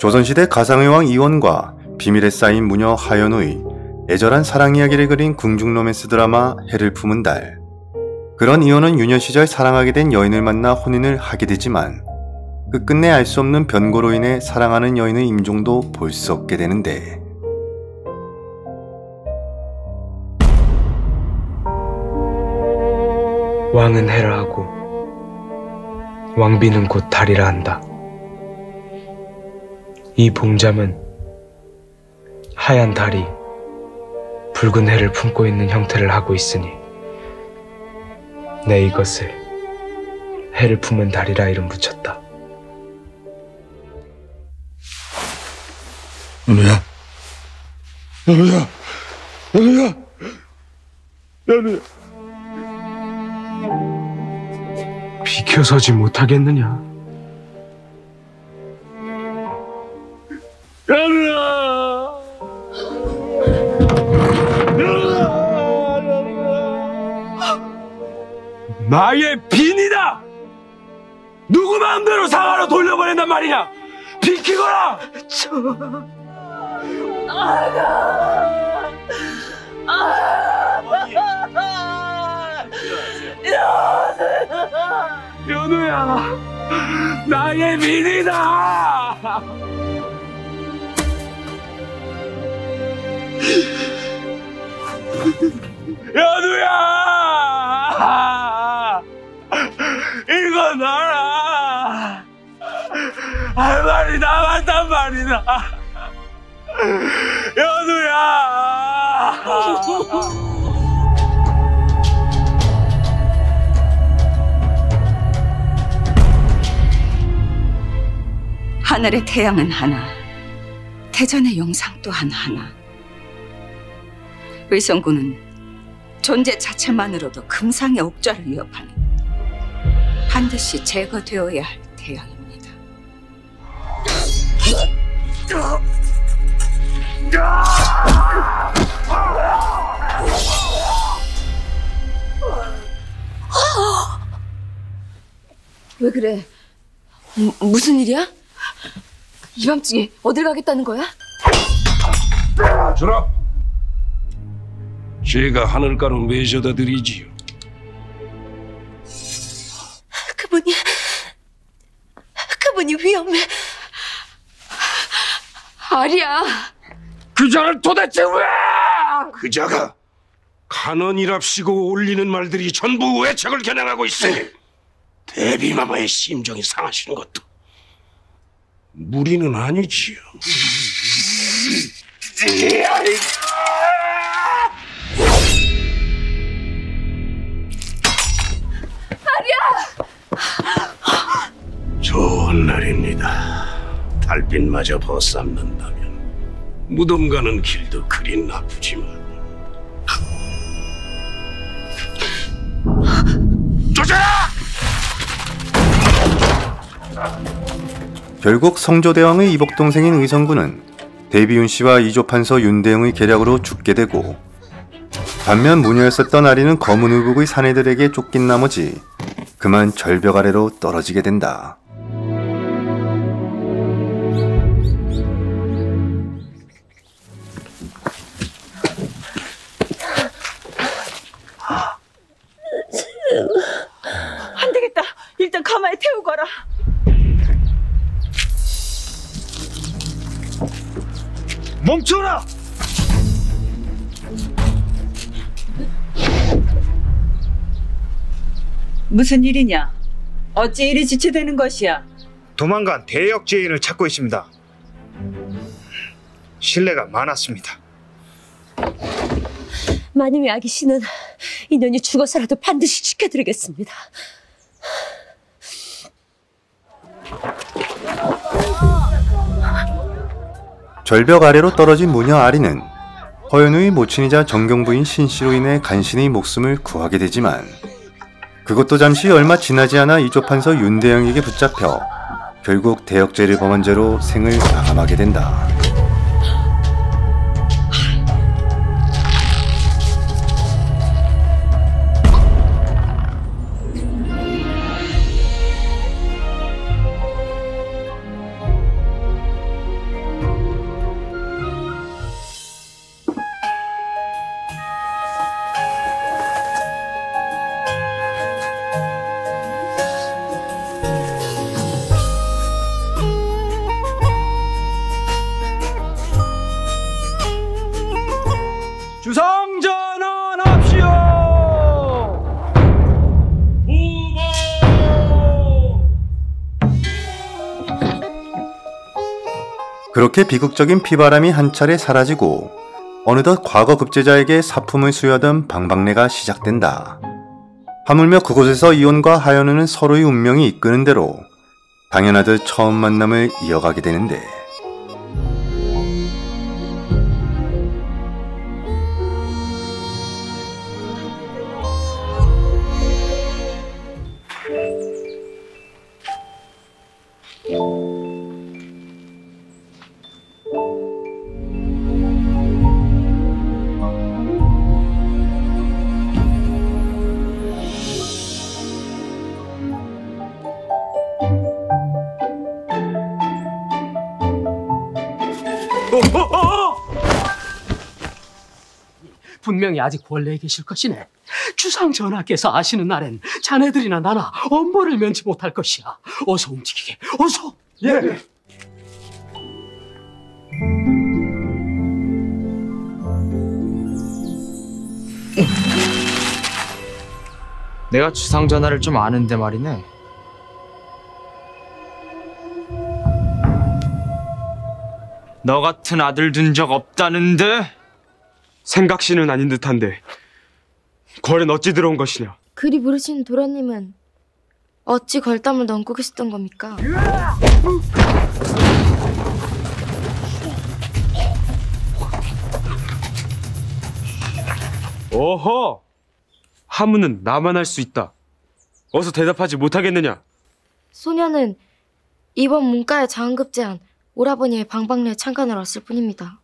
조선시대 가상의 왕 이원과 비밀에 쌓인 무녀 하연우의 애절한 사랑 이야기를 그린 궁중 로맨스 드라마 해를 품은 달. 그런 이원은 유년 시절 사랑하게 된 여인을 만나 혼인을 하게 되지만 그 끝내 알 수 없는 변고로 인해 사랑하는 여인의 임종도 볼 수 없게 되는데 왕은 해라 하고 왕비는 곧 달이라 한다. 이 봉잠은 하얀 달이 붉은 해를 품고 있는 형태를 하고 있으니 내 이것을 해를 품은 달이라 이름 붙였다. 연우야, 연우야, 연우야, 연우야. 비켜서지 못하겠느냐? 말이냐? 비키거라! 연우야, 나의 빈이다! 연우야! 이거 나라! 할 말이 남았단 말이다! 연우야! 하늘의 태양은 하나, 태전의 영상 또한 하나. 의성군은 존재 자체만으로도 금상의 옥좌를 위협하는 반드시 제거되어야 할 태양입니다. 왜 그래? 무, 무슨 일이야? 이 밤중에 어딜 가겠다는 거야? 주라. 제가 하늘가로 매셔다 드리지요. 아리야. 그자를 도대체 왜? 그자가 간언이랍시고 올리는 말들이 전부 외척을 겨냥하고 있으니 대비마마의 심정이 상하시는 것도 무리는 아니지요. 좋은 날입니다. 달빛마저 벗삼는다면 무덤 가는 길도 그리 나쁘지만 조져라! 결국 성조대왕의 이복 동생인 의성군은 대비윤 씨와 이조판서 윤대응의 계략으로 죽게 되고 반면 무녀였었던 아리는 검은 의국의 사내들에게 쫓긴 나머지 그만 절벽 아래로 떨어지게 된다. 일단 가마에 태우고 가라. 멈춰라! 무슨 일이냐? 어찌 이리 지체되는 것이야? 도망간 대역죄인을 찾고 있습니다. 신뢰가 많았습니다. 마님의 아기 씨는 인연이 죽어서라도 반드시 지켜드리겠습니다. 절벽 아래로 떨어진 무녀 아리는 허연우의 모친이자 정경부인 신씨로 인해 간신히 목숨을 구하게 되지만 그것도 잠시 얼마 지나지 않아 이조 판서 윤대영에게 붙잡혀 결국 대역죄를 범한 죄로 생을 마감하게 된다. 그렇게 비극적인 피바람이 한 차례 사라지고 어느덧 과거 급제자에게 사품을 수여하던 방방내가 시작된다. 하물며 그곳에서 이온과 하연우는 서로의 운명이 이끄는 대로 당연하듯 처음 만남을 이어가게 되는데 분명히 아직 원래에 계실 것이네. 주상 전하께서 아시는 날엔 자네들이나 나나 엄벌을 면치 못할 것이야. 어서 움직이게. 어서. 예. 내가 주상 전하를 좀 아는데 말이네. 너 같은 아들 둔 적 없다는데? 생각시는 아닌 듯한데 걸은 어찌 들어온 것이냐? 그리 부르신 도련님은 어찌 걸담을 넘고 계셨던 겁니까? 어허! 하문은 나만 할 수 있다. 어서 대답하지 못하겠느냐? 소녀는 이번 문과의 장급 제안 오라버니의 방방내에 참관을 왔을 뿐입니다.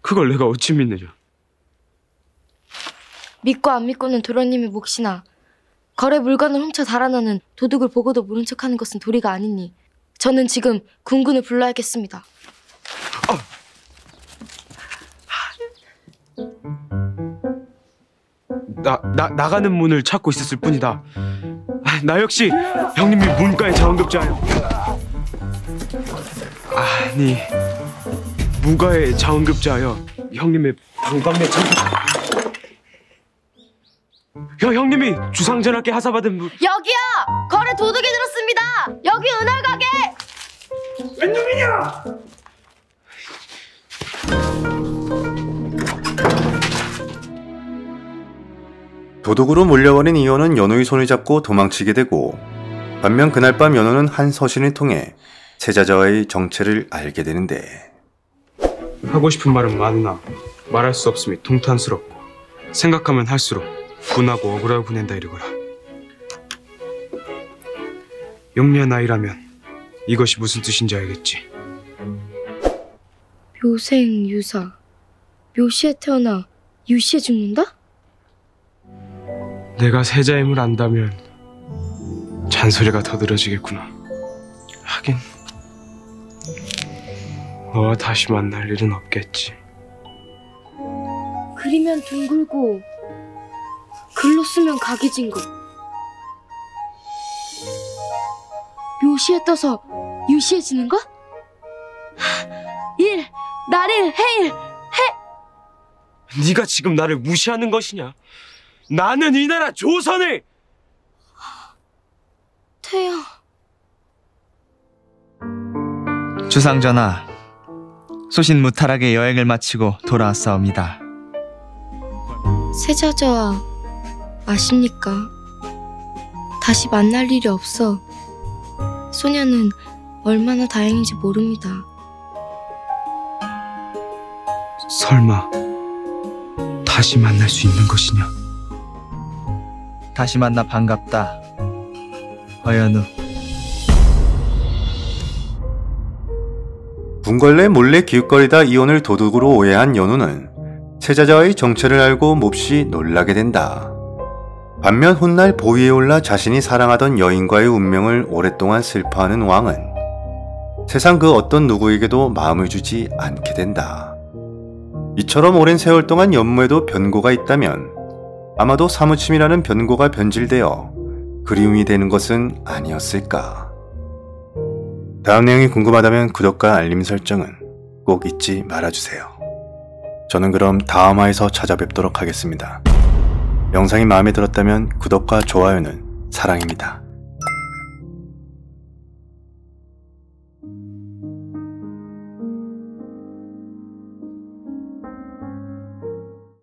그걸 내가 어찌 믿느냐? 믿고 안 믿고는 도련님의 몫이나 거래 물건을 훔쳐 달아나는 도둑을 보고도 모른 척하는 것은 도리가 아니니 저는 지금 군군을 불러야겠습니다. 나, 나, 나가는 문을 찾고 있었을 뿐이다. 아, 나 역시 형님이 문과의 자원급자요. 아니, 무가의 자원급자여 형님의 방방내 참. 형 형님이 주상전하께 하사받은 무... 여기요! 거래 도둑이 들었습니다! 여기 은할 가게! 도둑으로 몰려버린 이온은 연호의 손을 잡고 도망치게 되고 반면 그날 밤 연호는 한 서신을 통해 세자자와의 정체를 알게 되는데 하고 싶은 말은 많으나 말할 수 없음이 통탄스럽고 생각하면 할수록 분하고 억울하고 보낸다 이르거라. 영리한 아이라면 이것이 무슨 뜻인지 알겠지. 묘생 유사 묘시에 태어나 유시에 죽는다? 내가 세자임을 안다면 잔소리가 더 늘어지겠구나. 하긴 너와 다시 만날 일은 없겠지. 그리면 둥글고 글로 쓰면 각이 진 것. 묘시에 떠서 유시에 지는 것? 일, 날일, 해일, 네가 지금 나를 무시하는 것이냐? 나는 이 나라 조선을 태양. 주상 전하, 소신 무탈하게 여행을 마치고 돌아왔사옵니다. 세자저와 아십니까? 다시 만날 일이 없어 소녀는 얼마나 다행인지 모릅니다. 설마 다시 만날 수 있는 것이냐? 다시 만나 반갑다. 허연우. 궁궐내 몰래 기웃거리다 이온을 도둑으로 오해한 연우는 세자자와의 정체를 알고 몹시 놀라게 된다. 반면 훗날 보위에 올라 자신이 사랑하던 여인과의 운명을 오랫동안 슬퍼하는 왕은 세상 그 어떤 누구에게도 마음을 주지 않게 된다. 이처럼 오랜 세월 동안 연무에도 변고가 있다면 아마도 사무침이라는 변고가 변질되어 그리움이 되는 것은 아니었을까. 다음 내용이 궁금하다면 구독과 알림 설정은 꼭 잊지 말아주세요. 저는 그럼 다음 화에서 찾아뵙도록 하겠습니다. 영상이 마음에 들었다면 구독과 좋아요는 사랑입니다.